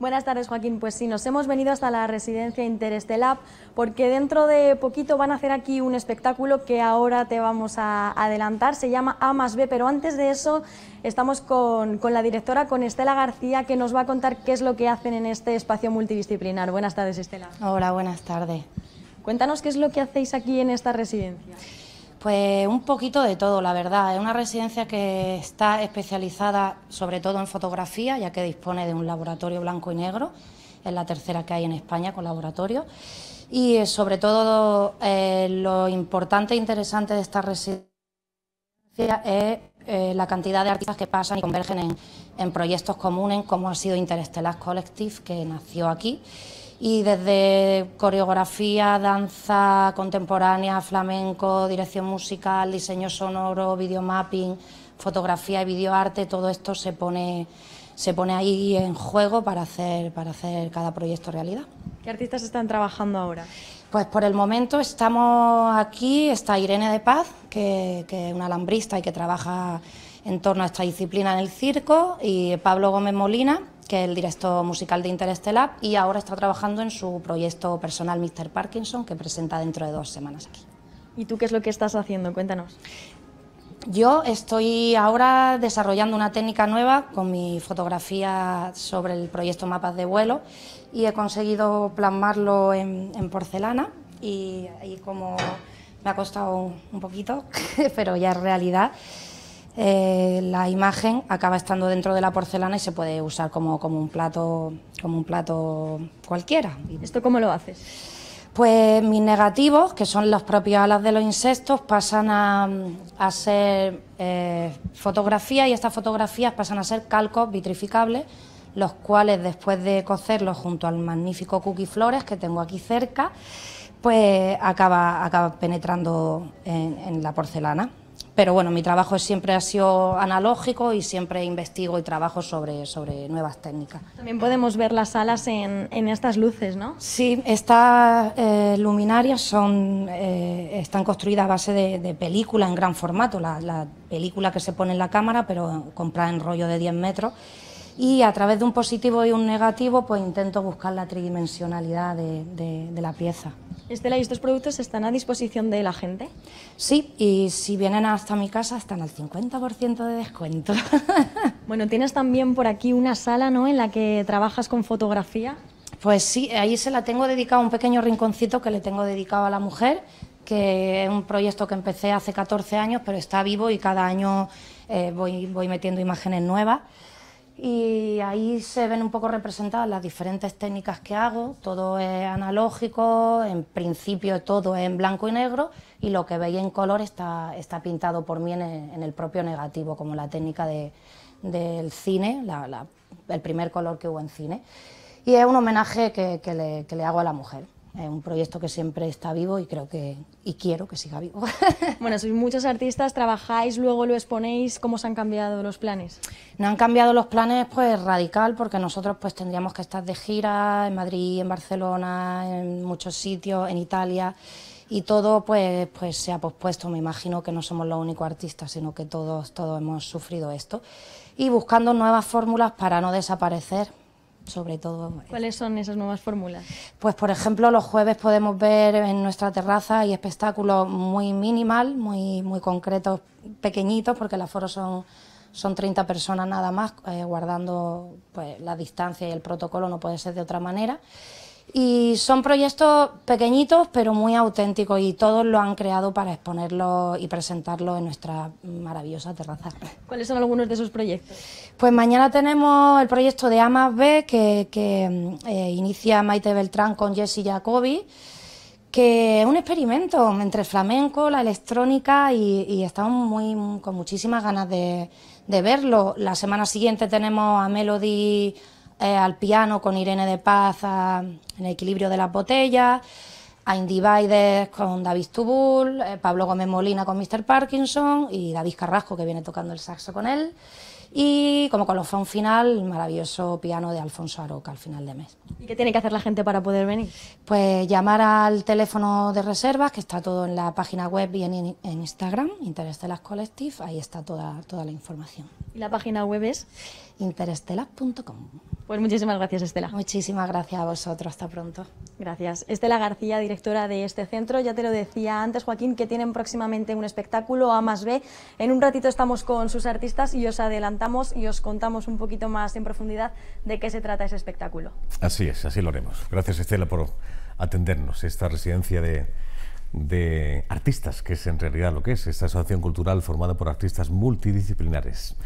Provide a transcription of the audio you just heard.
Buenas tardes, Joaquín. Pues sí, nos hemos venido hasta la residencia Interestelab porque dentro de poquito van a hacer aquí un espectáculo que ahora te vamos a adelantar. Se llama A más B, pero antes de eso estamos con, con la directora, con Estela García, que nos va a contar qué es lo que hacen en este espacio multidisciplinar. Buenas tardes, Estela. Hola, buenas tardes. Cuéntanos qué es lo que hacéis aquí en esta residencia. Pues un poquito de todo, la verdad. Es una residencia que está especializada sobre todo en fotografía, ya que dispone de un laboratorio blanco y negro. Es la tercera que hay en España con laboratorio. Y eh, sobre todo eh, lo importante e interesante de esta residencia es eh, la cantidad de artistas que pasan y convergen en, en proyectos comunes, como ha sido Interstellar Collective, que nació aquí y desde coreografía, danza contemporánea, flamenco, dirección musical, diseño sonoro, videomapping, fotografía y videoarte, todo esto se pone, se pone ahí en juego para hacer, para hacer cada proyecto realidad. ¿Qué artistas están trabajando ahora? Pues por el momento estamos aquí, está Irene de Paz, que, que es una alambrista y que trabaja en torno a esta disciplina en el circo, y Pablo Gómez Molina, que es el director musical de Interestelar, y ahora está trabajando en su proyecto personal Mr. Parkinson, que presenta dentro de dos semanas aquí. ¿Y tú qué es lo que estás haciendo? Cuéntanos. Yo estoy ahora desarrollando una técnica nueva con mi fotografía sobre el proyecto Mapas de Vuelo y he conseguido plasmarlo en, en porcelana y, y, como me ha costado un, un poquito, pero ya es realidad eh, la imagen acaba estando dentro de la porcelana y se puede usar como, como, un, plato, como un plato cualquiera. ¿Esto cómo lo haces? Pues mis negativos, que son los propios alas de los insectos, pasan a, a ser eh, fotografías y estas fotografías pasan a ser calcos vitrificables, los cuales después de cocerlos junto al magnífico cookie flores que tengo aquí cerca, pues acaba, acaba penetrando en, en la porcelana pero bueno, mi trabajo siempre ha sido analógico y siempre investigo y trabajo sobre, sobre nuevas técnicas. También podemos ver las alas en, en estas luces, ¿no? Sí, estas eh, luminarias son, eh, están construidas a base de, de película en gran formato, la, la, película que se pone en la cámara, pero comprada en rollo de 10 metros. Y a través de un positivo y un negativo, pues intento buscar la tridimensionalidad de, de, de la pieza. Estela, ¿y estos productos están a disposición de la gente? Sí, y si vienen hasta mi casa están al 50% de descuento. bueno, tienes también por aquí una sala, ¿no?, en la que trabajas con fotografía. Pues sí, ahí se la tengo dedicado, un pequeño rinconcito que le tengo dedicado a la mujer, que es un proyecto que empecé hace 14 años, pero está vivo y cada año eh, voy, voy metiendo imágenes nuevas y ahí se ven un poco representadas las diferentes técnicas que hago, todo es analógico, en principio todo es en blanco y negro y lo que veis en color está, está pintado por mí en el, propio negativo, como la técnica de, del cine, la, el primer color que hubo en cine. Y es un homenaje que, que, le, que le hago a la mujer. Es un proyecto que siempre está vivo y creo que y quiero que siga vivo. bueno, sois muchos artistas, trabajáis, luego lo exponéis, ¿cómo se han cambiado los planes? No han cambiado los planes pues radical porque nosotros pues tendríamos que estar de gira en Madrid, en Barcelona, en muchos sitios, en Italia. Y todo pues pues se ha pospuesto, me imagino que no somos los únicos artistas, sino que todos todos hemos sufrido esto. Y buscando nuevas fórmulas para no desaparecer sobre todo. ¿Cuáles son esas nuevas fórmulas? Pues por ejemplo los jueves podemos ver en nuestra terraza y espectáculos muy minimal, muy, muy concretos, pequeñitos, porque el aforo son, son 30 personas nada más, eh, guardando pues, la distancia y el protocolo, no puede ser de otra manera. Y son proyectos pequeñitos pero muy auténticos y todos lo han creado para exponerlo y presentarlo en nuestra maravillosa terraza. ¿Cuáles son algunos de esos proyectos? Pues mañana tenemos el proyecto de A más B que, que eh, inicia Maite Beltrán con Jessy Jacobi, que es un experimento entre flamenco, la electrónica y, y estamos muy, con muchísimas ganas de, de verlo. La semana siguiente tenemos a Melody eh, al piano con Irene de Paz en el equilibrio de las botellas, a Individes con David Tubul, eh, Pablo Gómez Molina con Mr. Parkinson y David Carrasco que viene tocando el saxo con él. Y como colofón final, el maravilloso piano de Alfonso Aroca al final de mes. ¿Y qué tiene que hacer la gente para poder venir? Pues llamar al teléfono de reservas, que está todo en la página web y en, en Instagram, Interestelas Collective, ahí está toda, toda la información. ¿Y la página web es? interestelab.com. Pues muchísimas gracias, Estela. Muchísimas gracias a vosotros. Hasta pronto. Gracias. Estela García, directora de este centro. Ya te lo decía antes, Joaquín, que tienen próximamente un espectáculo A más B. En un ratito estamos con sus artistas y os y os contamos un poquito más en profundidad de qué se trata ese espectáculo. Así es, así lo haremos. Gracias, Estela, por atendernos. Esta residencia de, de artistas, que es en realidad lo que es, esta asociación cultural formada por artistas multidisciplinares.